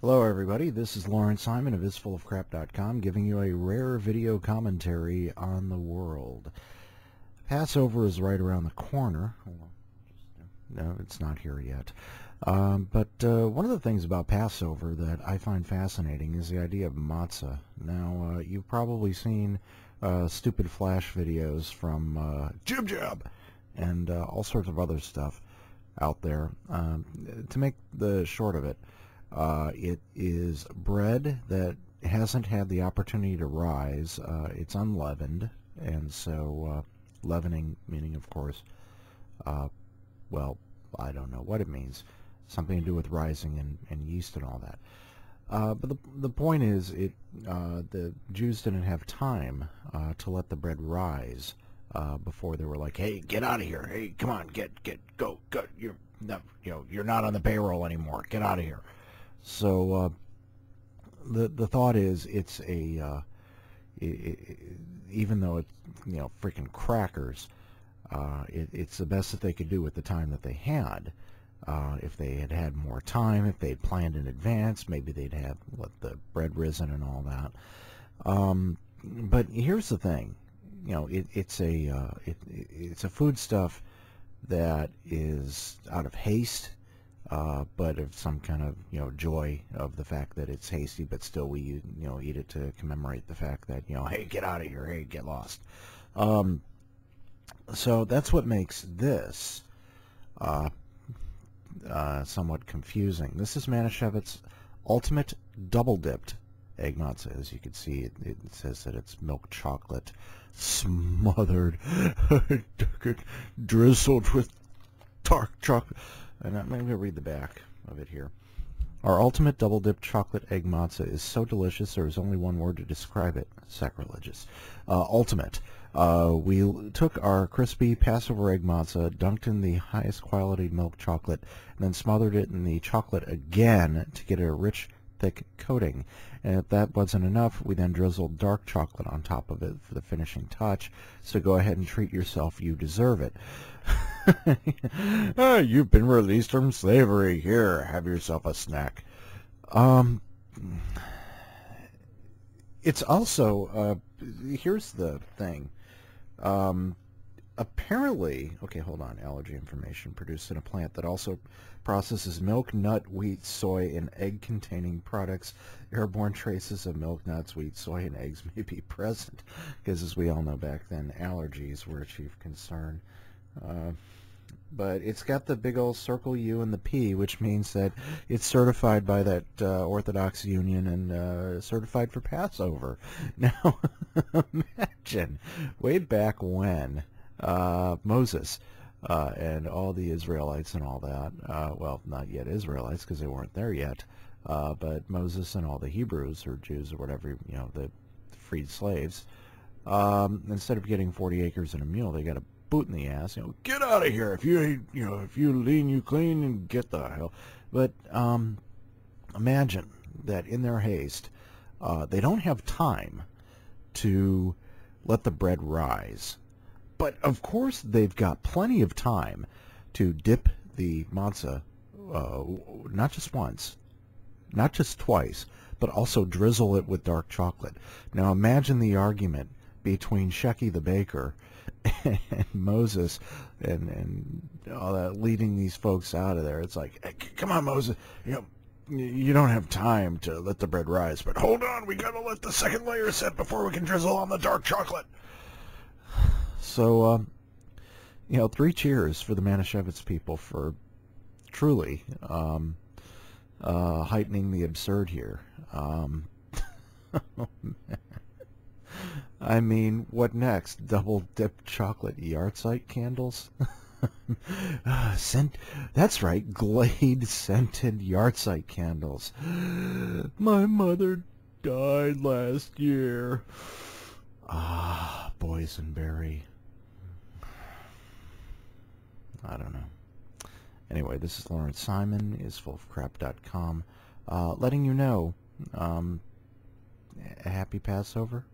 Hello everybody, this is Lawrence Simon of isfullofcrap.com giving you a rare video commentary on the world. Passover is right around the corner. No, it's not here yet. Um, but uh, one of the things about Passover that I find fascinating is the idea of matzah. Now, uh, you've probably seen uh, stupid flash videos from uh, Jib Jab and uh, all sorts of other stuff out there. Um, to make the short of it, uh, it is bread that hasn't had the opportunity to rise. Uh, it's unleavened, and so uh, leavening meaning, of course, uh, well, I don't know what it means. Something to do with rising and, and yeast and all that. Uh, but the the point is, it uh, the Jews didn't have time to let the bread rise before they were like, "Hey, get out of here! Hey, come on, get get go go! You're no, you know, you're not on the payroll anymore. Get out of here." So uh, the the thought is it's a uh, it, it, even though it's you know freaking crackers, uh, it, it's the best that they could do with the time that they had. Uh, if they had had more time, if they had planned in advance, maybe they'd have let the bread risen and all that. Um, but here's the thing, you know, it, it's a uh, it, it's a foodstuff that is out of haste uh, but of some kind of you know joy of the fact that it's hasty, but still we you know eat it to commemorate the fact that you know hey get out of here, hey get lost. Um, so that's what makes this uh, uh, somewhat confusing. This is Manischewitz Ultimate Double Dipped Egg Matzah. As you can see, it, it says that it's milk chocolate smothered, drizzled with dark chocolate. And I'm going to read the back of it here. Our ultimate double-dipped chocolate egg matzah is so delicious there is only one word to describe it. Sacrilegious. Uh, ultimate. Uh, we took our crispy Passover egg matzah, dunked in the highest quality milk chocolate, and then smothered it in the chocolate again to get a rich, thick coating. And if that wasn't enough, we then drizzled dark chocolate on top of it for the finishing touch. So go ahead and treat yourself. You deserve it. ah, you've been released from slavery. Here, have yourself a snack. Um, it's also, uh, here's the thing. Um, apparently, okay, hold on, allergy information produced in a plant that also processes milk, nut, wheat, soy, and egg-containing products. Airborne traces of milk, nuts, wheat, soy, and eggs may be present, because as we all know back then, allergies were a chief concern. Uh, but it's got the big old circle U and the P, which means that it's certified by that uh, Orthodox Union and uh, certified for Passover. Now, imagine way back when uh, Moses uh, and all the Israelites and all that, uh, well, not yet Israelites because they weren't there yet, uh, but Moses and all the Hebrews or Jews or whatever, you know, the freed slaves, um, instead of getting 40 acres and a mule, they got a boot in the ass. You know, get out of here if you you know, if you lean, you clean, and get the hell. But um, imagine that in their haste, uh, they don't have time to let the bread rise. But of course, they've got plenty of time to dip the matzah, uh, not just once, not just twice, but also drizzle it with dark chocolate. Now imagine the argument between Shecky the baker and Moses and and all that leading these folks out of there. It's like, hey, come on, Moses, you know, you don't have time to let the bread rise, but hold on, we gotta let the second layer set before we can drizzle on the dark chocolate. So, um, you know, three cheers for the Manischewitz people for truly um, uh, heightening the absurd here. Um, oh, I mean, what next? Double dipped chocolate yahrzeit candles? uh, scent. That's right, Glade scented yahrzeit candles. My mother died last year. Ah, boysenberry. I don't know. Anyway, this is Lawrence Simon, is fullofcrap.com, uh, letting you know, um, happy Passover.